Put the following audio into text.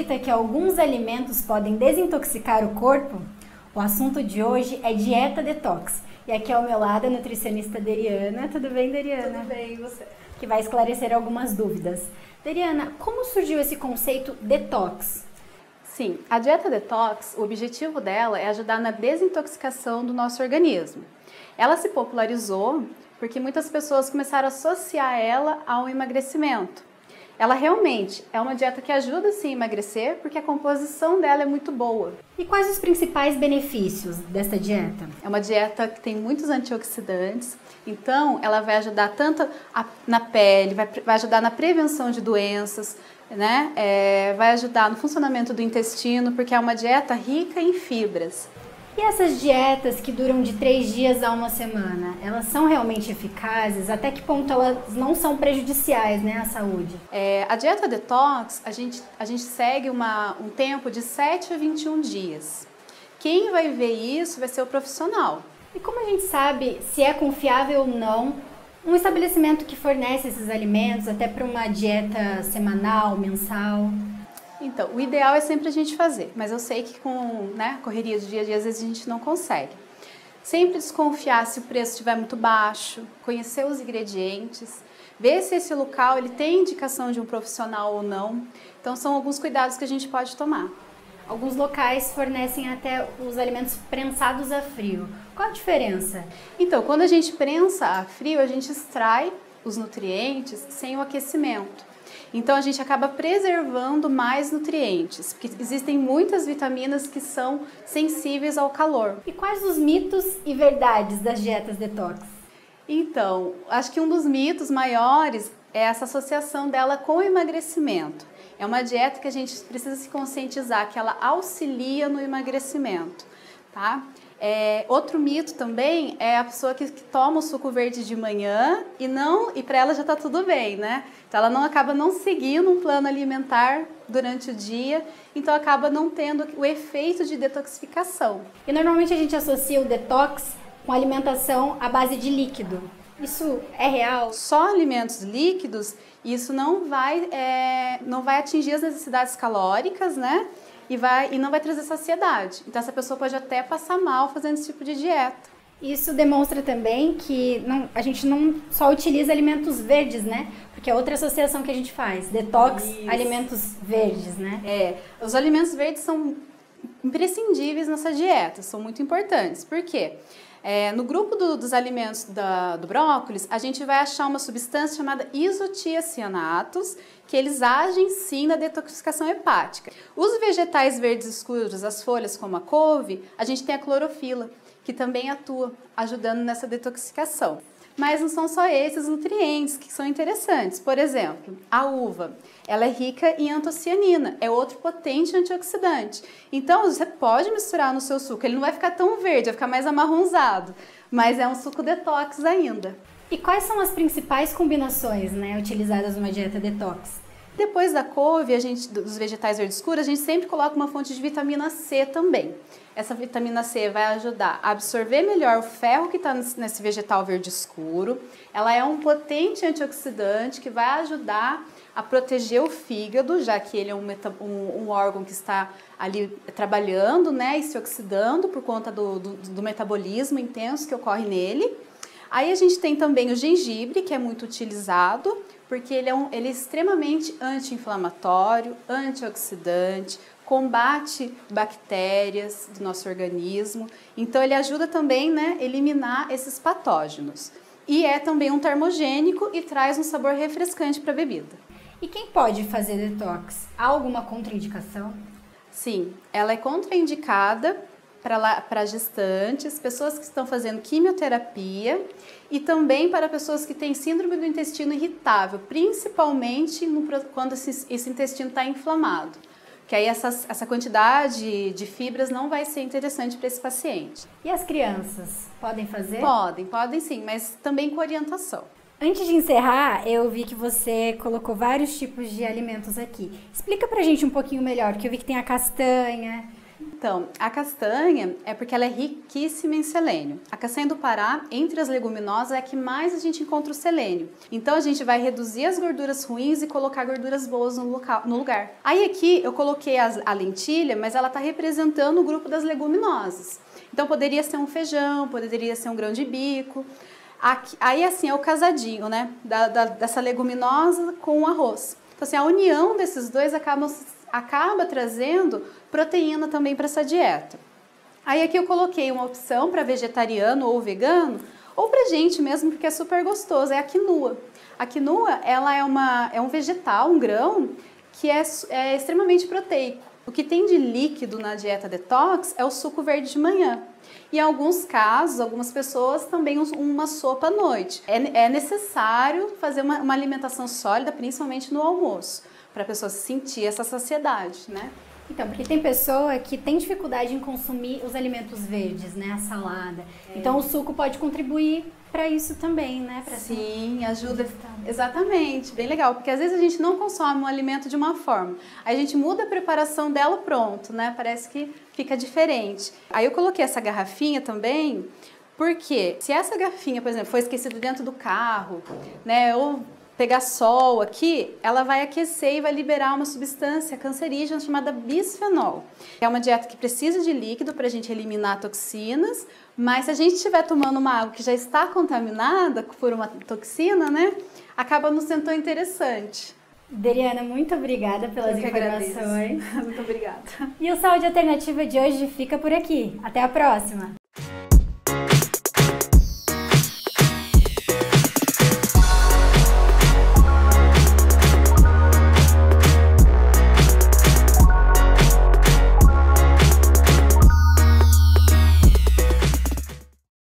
Acredita que alguns alimentos podem desintoxicar o corpo? O assunto de hoje é dieta detox. E aqui ao meu lado a nutricionista Deriana. Tudo bem, Deriana? Tudo bem, e você? Que vai esclarecer algumas dúvidas. Deriana, como surgiu esse conceito detox? Sim, a dieta detox, o objetivo dela é ajudar na desintoxicação do nosso organismo. Ela se popularizou porque muitas pessoas começaram a associar ela ao emagrecimento. Ela realmente é uma dieta que ajuda sim a emagrecer, porque a composição dela é muito boa. E quais os principais benefícios dessa dieta? É uma dieta que tem muitos antioxidantes, então ela vai ajudar tanto a, na pele, vai, vai ajudar na prevenção de doenças, né? É, vai ajudar no funcionamento do intestino, porque é uma dieta rica em fibras. E essas dietas que duram de três dias a uma semana, elas são realmente eficazes? Até que ponto elas não são prejudiciais né, à saúde? É, a dieta detox, a gente, a gente segue uma, um tempo de 7 a 21 dias. Quem vai ver isso vai ser o profissional. E como a gente sabe se é confiável ou não um estabelecimento que fornece esses alimentos até para uma dieta semanal, mensal? Então, o ideal é sempre a gente fazer, mas eu sei que com né, correria do dia a dia às vezes a gente não consegue. Sempre desconfiar se o preço estiver muito baixo, conhecer os ingredientes, ver se esse local ele tem indicação de um profissional ou não. Então, são alguns cuidados que a gente pode tomar. Alguns locais fornecem até os alimentos prensados a frio. Qual a diferença? Então, quando a gente prensa a frio, a gente extrai os nutrientes sem o aquecimento. Então a gente acaba preservando mais nutrientes, porque existem muitas vitaminas que são sensíveis ao calor. E quais os mitos e verdades das dietas detox? Então, acho que um dos mitos maiores é essa associação dela com o emagrecimento. É uma dieta que a gente precisa se conscientizar que ela auxilia no emagrecimento, tá? É, outro mito também é a pessoa que, que, toma o suco verde de manhã e não e para ela já está tudo bem, né? Então ela não acaba não seguindo um plano alimentar durante o dia, então acaba não tendo o efeito de detoxificação. E normalmente a gente associa o detox com alimentação à base de líquido. Isso é real? Só alimentos líquidos, isso não vai, é, não vai atingir as necessidades calóricas, né? E, vai, e não vai trazer saciedade. Então, essa pessoa pode até passar mal fazendo esse tipo de dieta. Isso demonstra também que não, a gente não só utiliza alimentos verdes, né? Porque é outra associação que a gente faz, detox, Isso. alimentos verdes, né? É, os alimentos verdes são imprescindíveis nessa dieta, são muito importantes. Por quê? É, no grupo do, dos alimentos da, do brócolis, a gente vai achar uma substância chamada isotiacianatos, que eles agem sim na detoxificação hepática. Os vegetais verdes escuros, as folhas como a couve, a gente tem a clorofila, que também atua ajudando nessa detoxificação. Mas não são só esses nutrientes que são interessantes. Por exemplo, a uva, ela é rica em antocianina, é outro potente antioxidante. Então, você pode misturar no seu suco, ele não vai ficar tão verde, vai ficar mais amarronzado, mas é um suco detox ainda. E quais são as principais combinações né, utilizadas numa dieta detox? Depois da couve, a gente, dos vegetais verdes escuros, a gente sempre coloca uma fonte de vitamina C também. Essa vitamina C vai ajudar a absorver melhor o ferro que está nesse vegetal verde escuro. Ela é um potente antioxidante que vai ajudar a proteger o fígado, já que ele é um, um, um órgão que está ali trabalhando né, e se oxidando por conta do, do, do metabolismo intenso que ocorre nele. Aí a gente tem também o gengibre, que é muito utilizado, porque ele é, um, ele é extremamente anti-inflamatório, antioxidante, combate bactérias do nosso organismo. Então ele ajuda também, né, eliminar esses patógenos. E é também um termogênico e traz um sabor refrescante para a bebida. E quem pode fazer detox? Há alguma contraindicação? Sim, ela é contraindicada para gestantes, pessoas que estão fazendo quimioterapia e também para pessoas que têm síndrome do intestino irritável, principalmente no, quando esse, esse intestino está inflamado que aí essa, essa quantidade de fibras não vai ser interessante para esse paciente. E as crianças podem fazer? Podem, podem sim, mas também com orientação. Antes de encerrar, eu vi que você colocou vários tipos de alimentos aqui. Explica pra gente um pouquinho melhor, que eu vi que tem a castanha. Então, a castanha é porque ela é riquíssima em selênio. A castanha do Pará, entre as leguminosas, é a que mais a gente encontra o selênio. Então, a gente vai reduzir as gorduras ruins e colocar gorduras boas no, local, no lugar. Aí aqui eu coloquei as, a lentilha, mas ela está representando o grupo das leguminosas. Então, poderia ser um feijão, poderia ser um grão de bico. Aqui, aí, assim, é o casadinho, né? Da, da, dessa leguminosa com o arroz. Então, assim, a união desses dois acaba, acaba trazendo proteína também para essa dieta. Aí aqui eu coloquei uma opção para vegetariano ou vegano, ou para gente mesmo, porque é super gostoso, é a quinua. A quinua, ela é, uma, é um vegetal, um grão, que é, é extremamente proteico. O que tem de líquido na dieta detox é o suco verde de manhã. E em alguns casos, algumas pessoas também uma sopa à noite. É, é necessário fazer uma, uma alimentação sólida, principalmente no almoço, para a pessoa sentir essa saciedade, né? Então, porque tem pessoa que tem dificuldade em consumir os alimentos verdes, né? A salada. É. Então, o suco pode contribuir para isso também, né? Pra Sim, ajuda. Exatamente, bem legal. Porque às vezes a gente não consome um alimento de uma forma. Aí a gente muda a preparação dela, pronto, né? Parece que fica diferente. Aí eu coloquei essa garrafinha também. Porque se essa garrafinha, por exemplo, foi esquecida dentro do carro, né, ou pegar sol aqui, ela vai aquecer e vai liberar uma substância cancerígena chamada bisfenol. É uma dieta que precisa de líquido para a gente eliminar toxinas, mas se a gente estiver tomando uma água que já está contaminada por uma toxina, né, acaba não sendo interessante. Deriana, muito obrigada pelas informações. muito obrigada. E o Saúde Alternativa de hoje fica por aqui. Até a próxima!